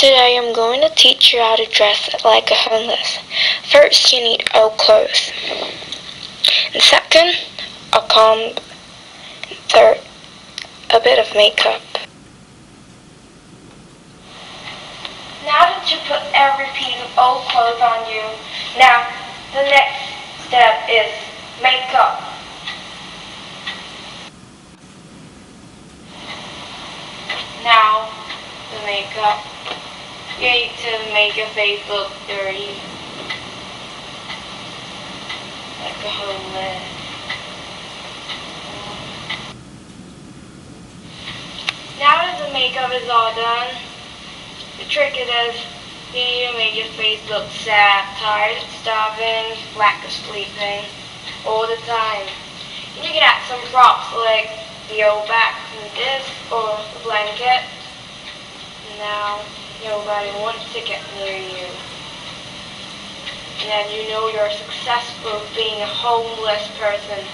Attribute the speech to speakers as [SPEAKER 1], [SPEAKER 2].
[SPEAKER 1] Today I'm going to teach you how to dress like a homeless. First, you need old clothes. And second, a comb. Third, a bit of makeup. Now that you put every piece of old clothes on you, now the next step is makeup. Now, the makeup. You need to make your face look dirty. Like a homeless. Now that the makeup is all done, the trick is you need to make your face look sad, tired, starving, lack of sleeping, all the time. You can add some props like the old back from this or the blanket. Now nobody wants to get near you. And then you know you're successful being a homeless person.